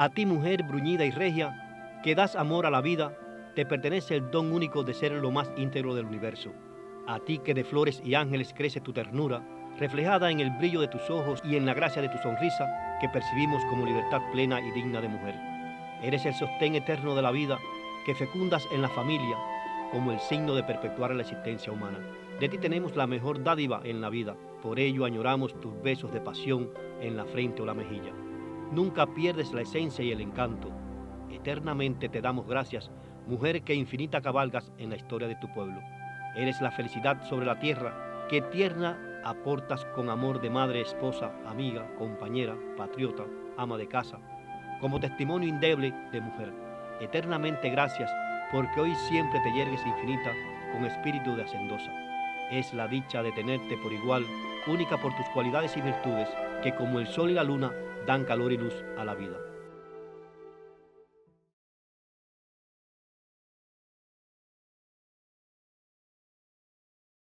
A ti, mujer bruñida y regia, que das amor a la vida, te pertenece el don único de ser lo más íntegro del universo. A ti que de flores y ángeles crece tu ternura, reflejada en el brillo de tus ojos y en la gracia de tu sonrisa, que percibimos como libertad plena y digna de mujer. Eres el sostén eterno de la vida, que fecundas en la familia como el signo de perpetuar la existencia humana. De ti tenemos la mejor dádiva en la vida, por ello añoramos tus besos de pasión en la frente o la mejilla. Nunca pierdes la esencia y el encanto. Eternamente te damos gracias, mujer que infinita cabalgas en la historia de tu pueblo. Eres la felicidad sobre la tierra, que tierna aportas con amor de madre, esposa, amiga, compañera, patriota, ama de casa, como testimonio indeble de mujer. Eternamente gracias, porque hoy siempre te yergues infinita con espíritu de hacendosa. Es la dicha de tenerte por igual, única por tus cualidades y virtudes, que como el sol y la luna dan calor y luz a la vida.